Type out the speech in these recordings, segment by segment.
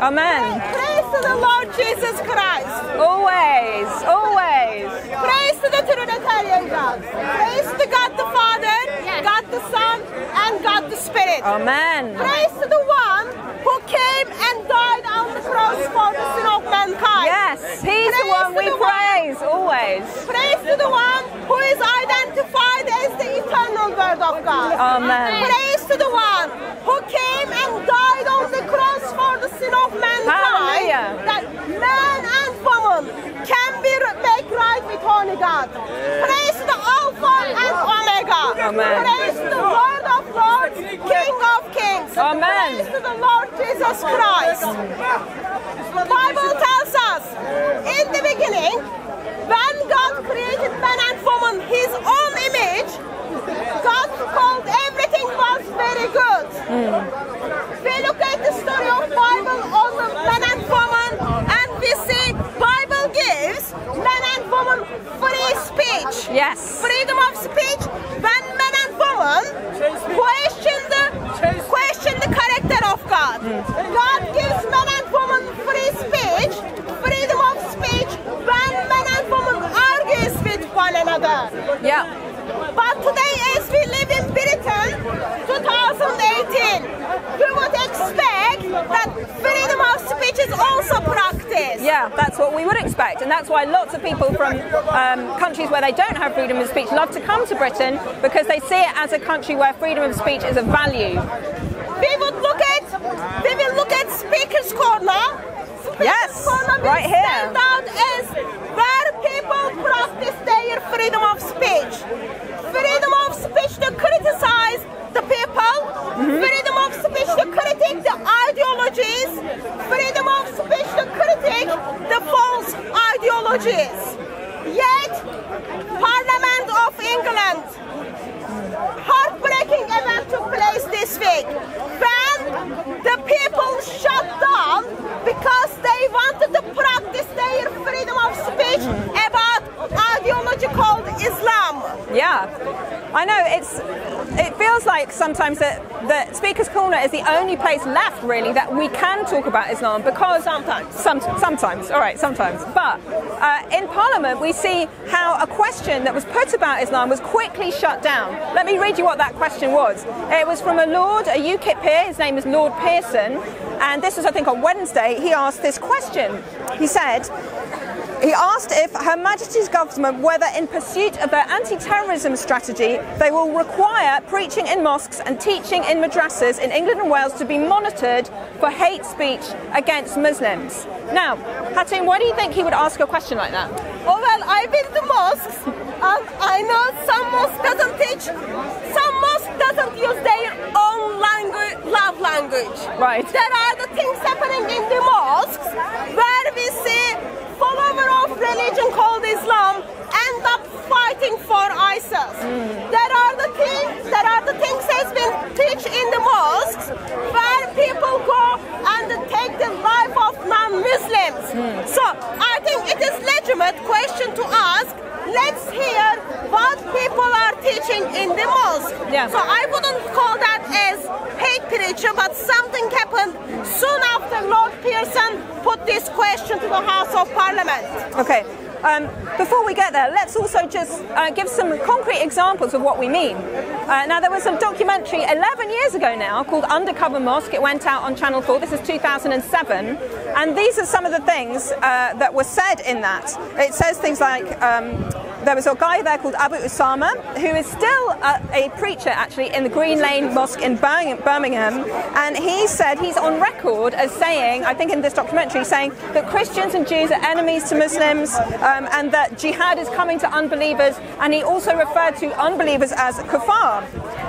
Amen. Praise to the Lord Jesus Christ. Always, always. Praise to the Trinitarian God. Praise to God the Father, God the Son, and God the Spirit. Amen. Praise to the one who came and died on the cross for the sin of mankind. Yes, He's the one we the one- praise, always. Praise to the one who is identified as the eternal Word of God. Amen. Praise to the one who came and died on the cross for the sin of mankind. Hallelujah. That man and woman can be made right with only God. Praise to the Alpha and Omega. Amen. Praise the Lord of Lords, King of Kings. Amen. Praise to the Lord Jesus Christ. Bible tells us in the beginning, when God created man and woman his own image, God called everything was very good. Hmm. We look at the story of Bible on the man and woman and we see Bible gives man and woman free speech. Yes. Freedom of speech when man and woman question the question the character of God. God gives man and woman free speech, freedom of speech when man and woman argues with one another. Yeah. But today, as we live in Britain, 2018, we would expect that freedom of speech is also practiced. Yeah, that's what we would expect, and that's why lots of people from um, countries where they don't have freedom of speech love to come to Britain because they see it as a country where freedom of speech is a value. We would look at, we will look at Speaker's Corner. Speaker's Yes, Corner right here. stand out as where people practice their freedom of speech. Freedom of speech to criticize the people, Mm-hmm. freedom of speech to critique the ideologies, freedom of speech to critique the false ideologies. Yet, Parliament of England heartbreaking event took place this week when the people shut down because they wanted to practice their freedom of speech about ideology called Islam. Yeah, I know it's. It feels like sometimes that the Speaker's Corner is the only place left, really, that we can talk about Islam because Sometimes. some, sometimes, all right, sometimes. But uh, in Parliament, we see how a question that was put about Islam was quickly shut down. Let me read you what that question was. It was from a Lord, a UKIP peer. His name is Lord Pearson, and this was, I think, on Wednesday. He asked this question. He said. He asked if Her Majesty's government, whether in pursuit of their anti terrorism strategy, they will require preaching in mosques and teaching in madrasas in England and Wales to be monitored for hate speech against Muslims. Now, Hatun, why do you think he would ask a question like that? Oh well, I've been to mosques and I know some mosque doesn't teach, some mosque doesn't use their own language, love language. Right. There are the things happening in the mosques where we see follower of religion called Islam end up fighting for ISIS. There are the things, there are the things that's been teach in the mosques where people go and take the life of non-Muslims. So I think it is legitimate question to ask. Let's hear what people are teaching in the mosque. Yeah. So I wouldn't call that as hate preacher, but something happened soon after Lord Pearson put this question to the House of Parliament. Okay. Um, before we get there, let's also just uh, give some concrete examples of what we mean. Uh, now, there was a documentary 11 years ago now called Undercover Mosque. It went out on Channel 4. This is 2007. And these are some of the things uh, that were said in that. It says things like um, there was a guy there called Abu Usama, who is still a, a preacher actually in the Green Lane Mosque in Birmingham. And he said he's on record as saying, I think in this documentary, saying that Christians and Jews are enemies to Muslims um, and that jihad is coming to unbelievers. And he also referred to unbelievers as kuffar.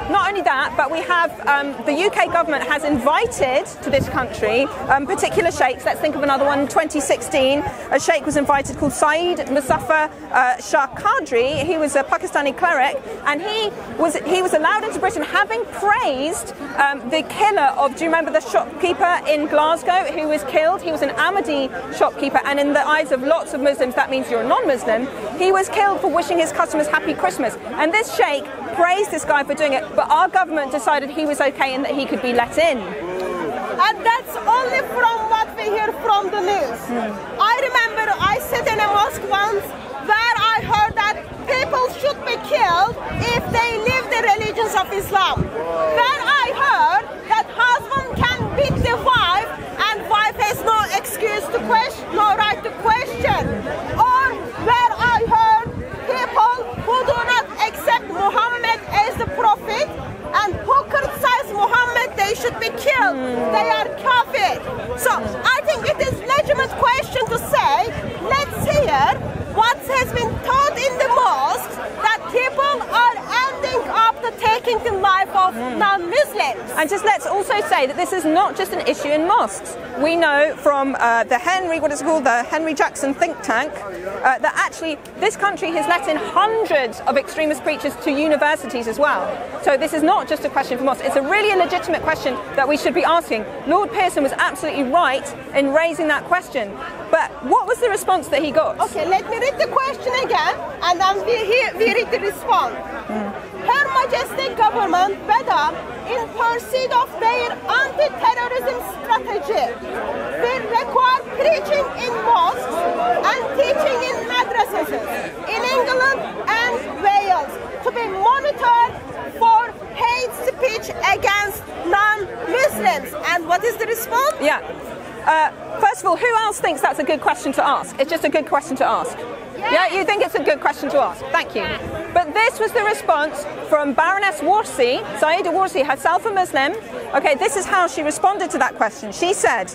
Not only that, but we have um, the UK government has invited to this country um, particular sheikhs. Let's think of another one. 2016, a sheikh was invited called Saeed Muzaffar uh, Shah Qadri. He was a Pakistani cleric, and he was he was allowed into Britain, having praised um, the killer of. Do you remember the shopkeeper in Glasgow who was killed? He was an Ahmadi shopkeeper, and in the eyes of lots of Muslims, that means you're a non-Muslim. He was killed for wishing his customers happy Christmas, and this sheikh praised this guy for doing it, but our government decided he was okay and that he could be let in. And that's only from what we hear from the news. Hmm. I remember I sat in a mosque once where I heard that people should be killed if they live the religions of Islam. Where I heard that husband can beat the wife and wife has no excuse to question, no right to question. Should be killed. They are kafir. So I think it is legitimate question to say, let's hear what has been taught in the mosques that people are ending up to taking of non-Muslims. And just let's also say that this is not just an issue in mosques. We know from uh, the Henry, what is it called, the Henry Jackson think tank, uh, that actually this country has let in hundreds of extremist preachers to universities as well. So this is not just a question for mosques. It's a really legitimate question that we should be asking. Lord Pearson was absolutely right in raising that question. But what was the response that he got? Okay, let me read the question again and then we, hear, we read the response. Her Majesty government better in pursuit of their anti-terrorism strategy will require preaching in mosques and teaching in madrasas in England and Wales to be monitored for hate speech against non-Muslims. And what is the response? Yeah. Uh, first of all, who else thinks that's a good question to ask? It's just a good question to ask. Yeah, you think it's a good question to ask. Thank you. But this was the response from Baroness Warsi, Sayeeda Warsi, herself a Muslim. Okay, this is how she responded to that question. She said,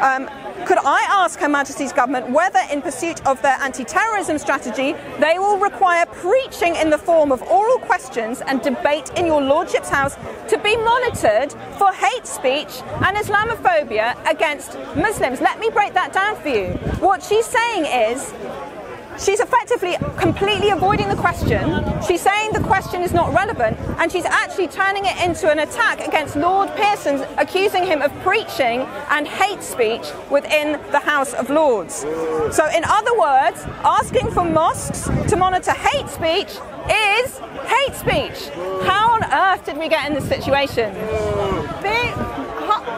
um, could I ask Her Majesty's government whether, in pursuit of their anti terrorism strategy, they will require preaching in the form of oral questions and debate in your Lordship's house to be monitored for hate speech and Islamophobia against Muslims? Let me break that down for you. What she's saying is, She's effectively completely avoiding the question. She's saying the question is not relevant, and she's actually turning it into an attack against Lord Pearson, accusing him of preaching and hate speech within the House of Lords. So, in other words, asking for mosques to monitor hate speech is hate speech. How on earth did we get in this situation?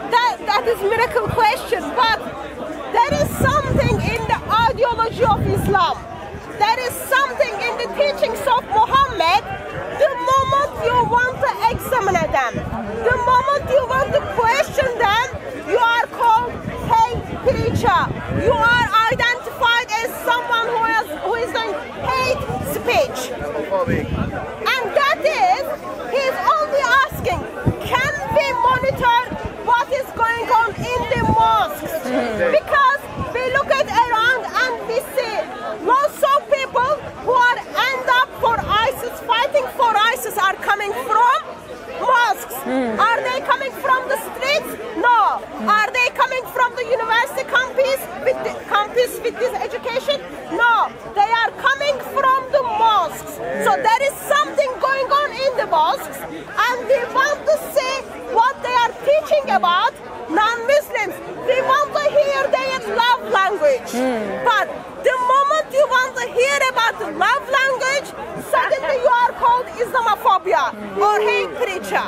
That, that is miracle question, but there is the ideology of Islam. There is something in the teachings of Muhammad. The moment you want to examine them, the moment you want to question them, you are called hate preacher. You are identified as someone who is, who is doing hate speech. And that is, he is only asking, can we monitor what is going on in the mosques? Because we look at around and we see lots of people who are end up for ISIS, fighting for ISIS are coming from mosques. Are they coming from the streets? No. Are they coming from the university campus with the, campus with this education? No. They are coming from the mosques. So there is something going on in the mosques and we want to see what they are teaching about non-Muslims. We want to hear their love language. Hmm. But the moment you want to hear about love language, suddenly you are called Islamophobia or hate preacher.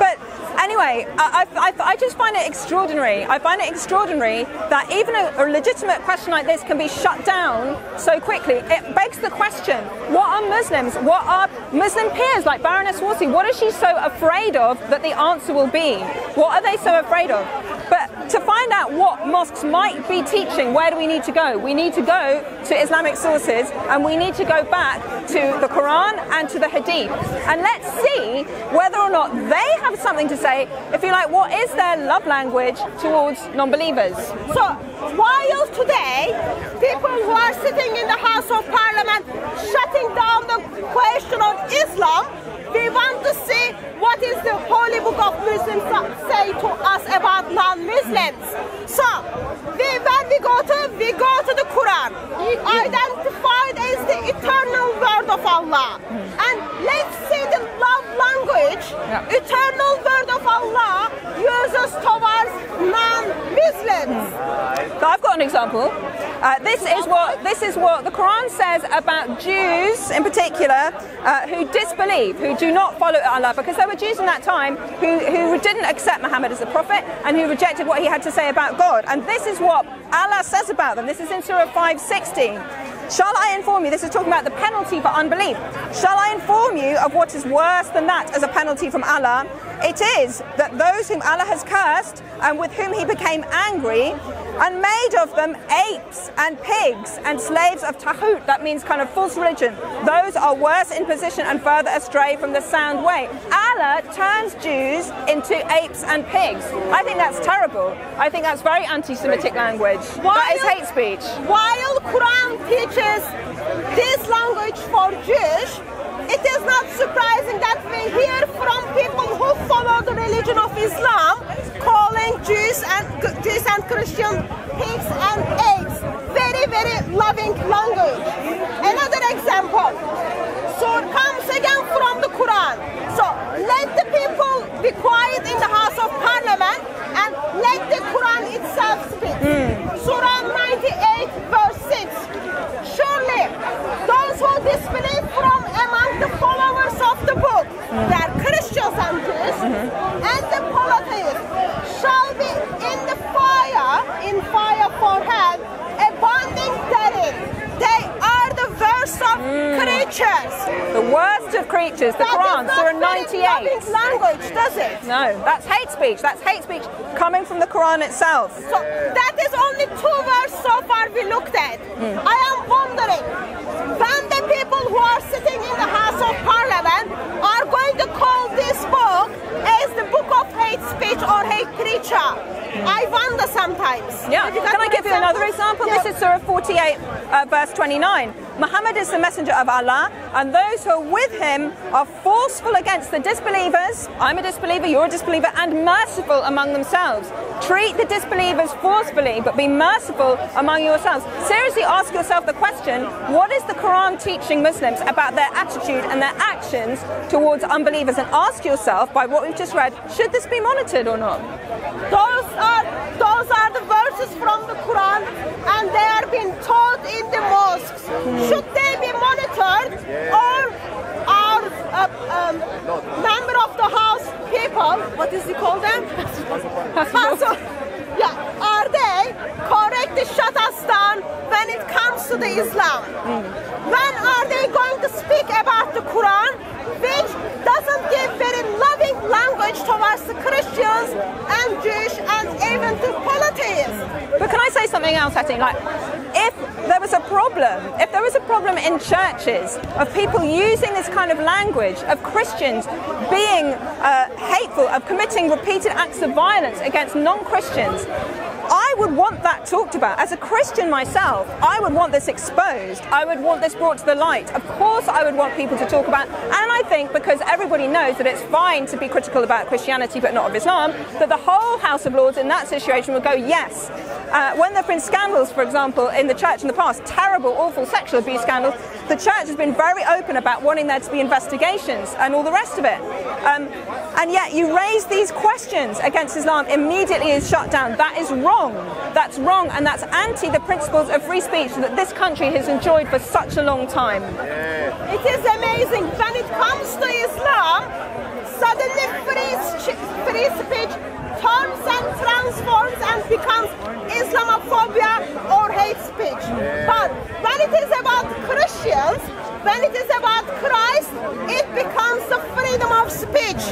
But anyway, I, I, I just find it extraordinary. I find it extraordinary that even a, a legitimate question like this can be shut down so quickly. It begs the question what are Muslims? What are Muslim peers like Baroness Warsi? What is she so afraid of that the answer will be? What are they so afraid of? To find out what mosques might be teaching, where do we need to go? We need to go to Islamic sources and we need to go back to the Quran and to the Hadith. And let's see whether or not they have something to say, if you like, what is their love language towards non believers? So while today people who are sitting in the House of Parliament shutting down the question of Islam, Book of Muslims say to us about non-Muslims. So we, when we go to we go to the Quran, identified as the eternal word of Allah, and let's see the love language, Yeah. eternal word of Allah uses towards non-Muslims. An example. Uh, this is what this is what the Quran says about Jews in particular uh, who disbelieve, who do not follow Allah, because there were Jews in that time who, who didn't accept Muhammad as a prophet and who rejected what he had to say about God. And this is what Allah says about them. This is in Surah 516. Shall I inform you? This is talking about the penalty for unbelief. Shall I inform you of what is worse than that as a penalty from Allah? It is that those whom Allah has cursed and with whom he became angry and made of them apes and pigs and slaves of Taghut, that means kind of false religion. Those are worse in position and further astray from the sound way. Allah turns Jews into apes and pigs. I think that's terrible. I think that's very anti-Semitic language. While, that is hate speech. While Quran teaches this language for Jews, it is not surprising that we hear from people who follow the religion of Islam calling Jews and Jews and Christians pigs and eggs. Very, very loving language. Another example. So comes again from the Quran. So let the people be quiet in the House of Parliament and let the Quran itself speak. Mm. Surah 98 verse 6. Surely those who disbelieve from among the followers of the book, mm. they are Christians and Jews, mm-hmm. and the polytheists, shall be in the fire, in fire for hell, a bonding therein. They are the worst of mm. creatures. The the Quran, Surah 98. language, does it? No, that's hate speech. That's hate speech coming from the Quran itself. So that is only two verses so far we looked at. Mm. I am wondering when the people who are sitting in the House of Parliament are going to call this book as the book of hate speech or hate preacher. I wonder sometimes. Yeah. Can I give you another example? Yes. This is Surah 48, uh, verse 29. Muhammad is the messenger of Allah, and those who are with him are forceful against the disbelievers. I'm a disbeliever, you're a disbeliever, and merciful among themselves. Treat the disbelievers forcefully, but be merciful among yourselves. Seriously ask yourself the question what is the Quran teaching Muslims about their attitude and their actions towards unbelievers? And ask yourself, by what we've just read, should this be monitored or not? Those are, the verses from the Quran, and they are being taught in the mosques. Should they be monitored, or our uh, um, member of the house people, what is he called them? yeah, are they correct to shut us down when it comes to the Islam? When are they going to speak about the Quran, which doesn't give very loving language towards the Christians something else, Hattie? Like, if there was a problem, if there was a problem in churches of people using this kind of language, of Christians being uh, hateful, of committing repeated acts of violence against non Christians, I would want that talked about. As a Christian myself, I would want this exposed. I would want this brought to the light. Of course, I would want people to talk about. And I think because everybody knows that it's fine to be critical about Christianity but not of Islam, that the whole House of Lords in that situation would go, yes. Uh, when there have been scandals, for example, in the church in the past, terrible, awful sexual abuse scandals, the church has been very open about wanting there to be investigations and all the rest of it. Um, and yet you raise these questions against Islam, immediately is shut down. That is wrong. That's wrong, and that's anti the principles of free speech that this country has enjoyed for such a long time. It is amazing. When it comes to Islam, suddenly free, free speech turns and transforms and becomes Islamophobia or hate speech. But when it is about Christians, when it is about Christ, it becomes the speech.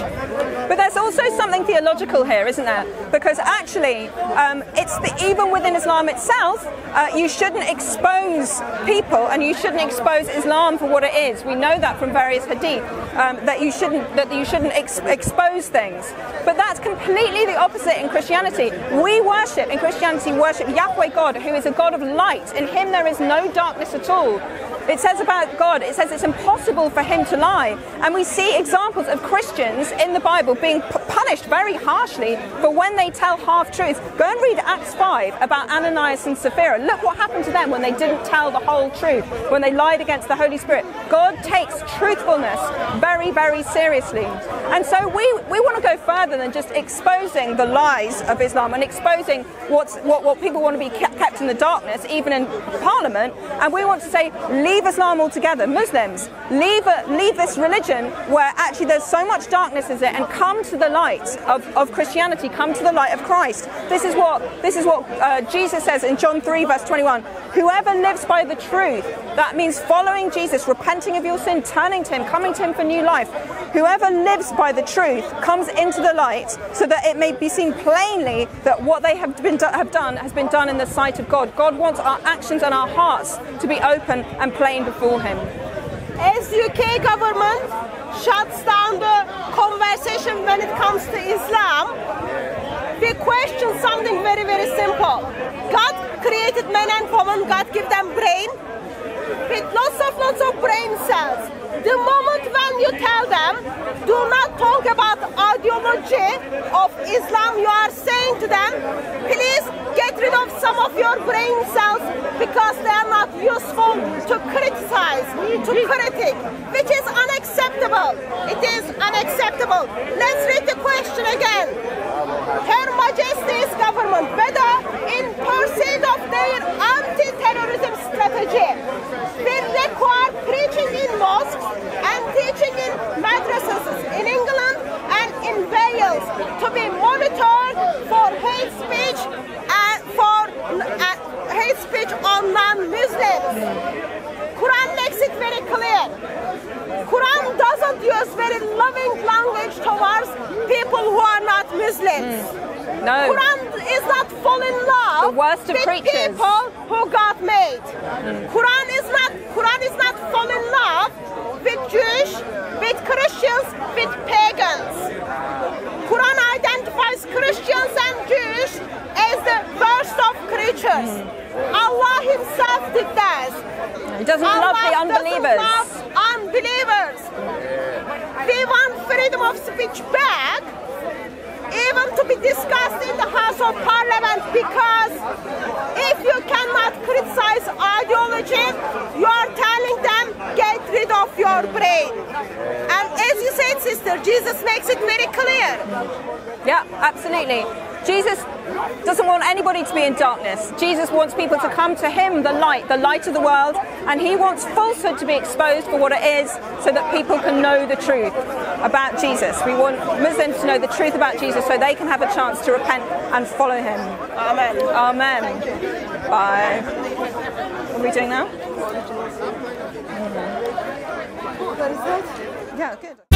But there's also something theological here, isn't there? Because actually, um, it's the, even within Islam itself, uh, you shouldn't expose people and you shouldn't expose Islam for what it is. We know that from various hadith um, that you shouldn't that you shouldn't ex- expose things. But that's completely the opposite in Christianity. We worship in Christianity worship Yahweh God, who is a God of light. In Him there is no darkness at all. It says about God, it says it's impossible for him to lie. And we see examples of Christians in the Bible being punished very harshly for when they tell half truths. Go and read Acts 5 about Ananias and Sapphira. Look what happened to them when they didn't tell the whole truth, when they lied against the Holy Spirit. God takes truthfulness very, very seriously. And so we, we want to go further than just exposing the lies of Islam and exposing what's, what, what people want to be kept in the darkness, even in Parliament. And we want to say, leave Islam altogether. Muslims, leave, leave this religion where actually there's so much darkness in it and come to the light of, of Christianity, come to the light of Christ. This is what, this is what uh, Jesus says in John 3, verse 21. Whoever lives by the truth, that means following Jesus, repenting of your sin, turning to Him, coming to Him for new life. Whoever lives by the truth comes into the light so that it may be seen plainly that what they have, been, have done has been done in the sight of God. God wants our actions and our hearts to be open and plain before Him. As UK government shuts down the conversation when it comes to Islam, we question something very, very simple. God created man and woman, God gave them brain with lots of lots of brain cells. The moment when you tell them, do not talk about ideology of Islam, you are saying to them, please get rid of some of your brain cells because they are not useful to criticize, to critic, which is unacceptable. It is unacceptable. Let's read the question again. Her Majesty's government, whether in pursuit of their anti-terrorism strategy, will require preaching in mosques and teaching in madrasas in England and in Wales to be monitored for hate speech and for uh, hate speech on non-Muslims. Quran makes it very clear. Quran doesn't use very loving language towards people who are not Muslims. Mm. No. Quran is not fall in love the worst of with preachers. people who God made. Mm. Quran is not Quran is not fall in love with Jewish, with Christians, with pagans. Quran identifies Christians and Jews as the worst of creatures. Mm. Allah Himself did that. He doesn't Allah love the unbelievers. Doesn't love unbelievers. We want freedom of speech back, even to be discussed in the House of Parliament, because if you cannot criticize ideology, you are telling them get rid of your brain. And as you said, sister, Jesus makes it very clear. Yeah, absolutely. Jesus doesn't want anybody to be in darkness. Jesus wants people to come to Him, the light, the light of the world, and He wants falsehood to be exposed for what it is so that people can know the truth about Jesus. We want Muslims to know the truth about Jesus so they can have a chance to repent and follow Him. Amen. Amen. Bye. What are we doing now? Mm-hmm. Yeah, good.